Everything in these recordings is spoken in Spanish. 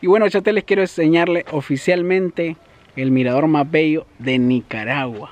Y bueno, chat, les quiero enseñarle oficialmente el mirador más bello de Nicaragua.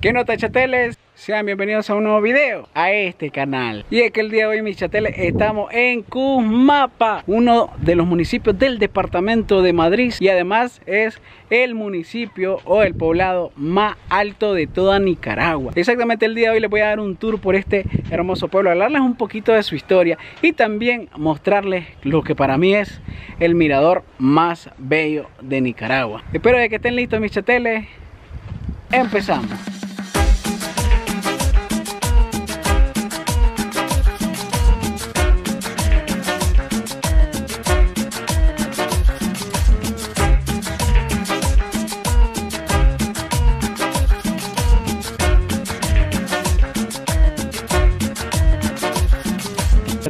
¿Qué nota chateles? Sean bienvenidos a un nuevo video a este canal. Y es que el día de hoy mis chateles estamos en Cusmapa Uno de los municipios del departamento de Madrid. Y además es el municipio o el poblado más alto de toda Nicaragua. Exactamente el día de hoy les voy a dar un tour por este hermoso pueblo Hablarles un poquito de su historia Y también mostrarles lo que para mí es el mirador más bello de Nicaragua. Espero de que estén listos mis chateles Empezamos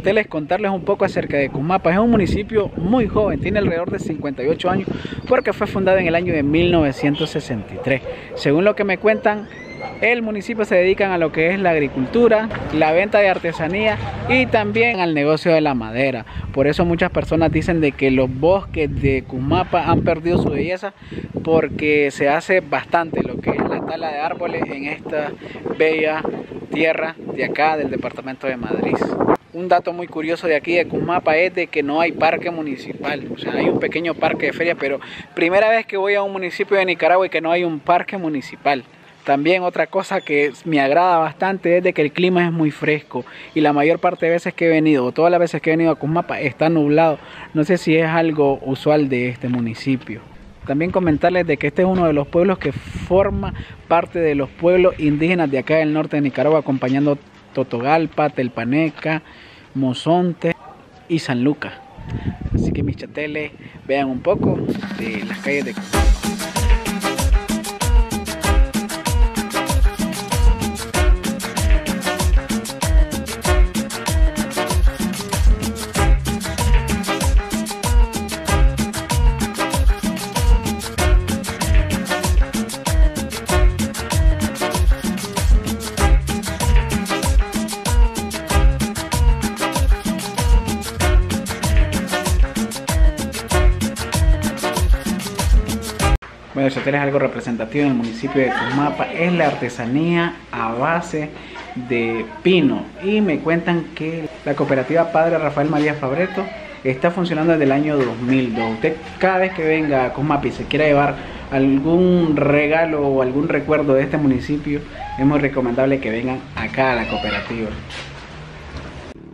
les contarles un poco acerca de Cumapa. Es un municipio muy joven, tiene alrededor de 58 años porque fue fundado en el año de 1963. Según lo que me cuentan, el municipio se dedica a lo que es la agricultura, la venta de artesanía y también al negocio de la madera. Por eso muchas personas dicen de que los bosques de Cumapa han perdido su belleza porque se hace bastante lo que es la tala de árboles en esta bella tierra de acá del departamento de Madrid un dato muy curioso de aquí de Cumapa es de que no hay parque municipal. O sea, hay un pequeño parque de feria, pero primera vez que voy a un municipio de Nicaragua y que no hay un parque municipal. También otra cosa que me agrada bastante es de que el clima es muy fresco y la mayor parte de veces que he venido, o todas las veces que he venido a Cumapa, está nublado. No sé si es algo usual de este municipio. También comentarles de que este es uno de los pueblos que forma parte de los pueblos indígenas de acá del norte de Nicaragua, acompañando Totogalpa, Telpaneca, Mozonte y San Lucas. Así que mis chateles vean un poco de las calles de Bueno, si es algo representativo en el municipio de Cumapa, es la artesanía a base de pino. Y me cuentan que la cooperativa Padre Rafael María Fabreto está funcionando desde el año 2002. Usted cada vez que venga a Cumapa y se quiera llevar algún regalo o algún recuerdo de este municipio, es muy recomendable que vengan acá a la cooperativa.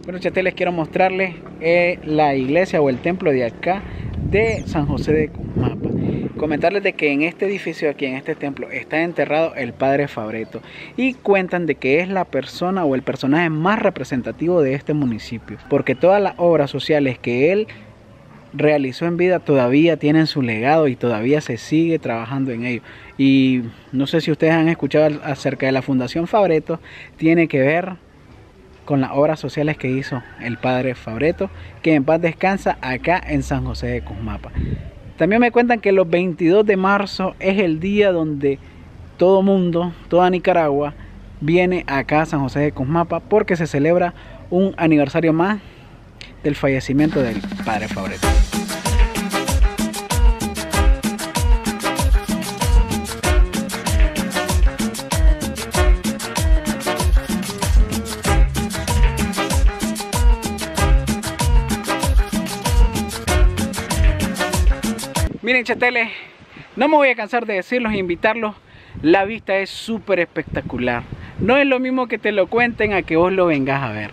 Bueno, chateles, quiero mostrarles eh, la iglesia o el templo de acá de San José de Cumapa. Comentarles de que en este edificio, aquí en este templo, está enterrado el padre Fabreto y cuentan de que es la persona o el personaje más representativo de este municipio, porque todas las obras sociales que él realizó en vida todavía tienen su legado y todavía se sigue trabajando en ello. Y no sé si ustedes han escuchado acerca de la Fundación Fabreto, tiene que ver con las obras sociales que hizo el padre Fabreto, que en paz descansa acá en San José de Cosmapa. También me cuentan que los 22 de marzo es el día donde todo mundo, toda Nicaragua, viene acá a San José de Cosmapa porque se celebra un aniversario más del fallecimiento del padre Fabreto. Miren chateles, no me voy a cansar de decirlos e invitarlos. La vista es súper espectacular. No es lo mismo que te lo cuenten a que vos lo vengas a ver.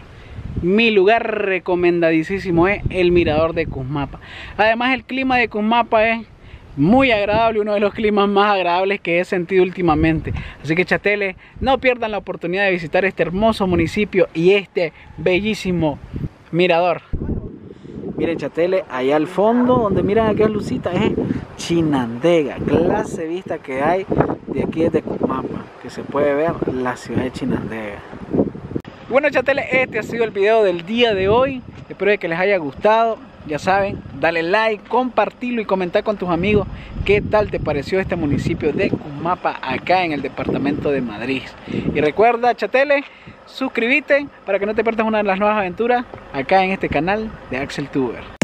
Mi lugar recomendadísimo es el mirador de Cusmapa. Además el clima de Cusmapa es muy agradable, uno de los climas más agradables que he sentido últimamente. Así que chateles, no pierdan la oportunidad de visitar este hermoso municipio y este bellísimo mirador. Miren chatele, allá al fondo, donde miran aquella lucita, es Chinandega, clase vista que hay de aquí desde Cumapa, que se puede ver la ciudad de Chinandega. Bueno chatele, este ha sido el video del día de hoy, espero que les haya gustado. ya saben, dale like, compartirlo y comentar con tus amigos qué tal te pareció este municipio de Cumapa acá en el departamento de Madrid. Y recuerda, chatele, suscríbete para que no te pierdas una de las nuevas aventuras acá en este canal de Axel Tuber.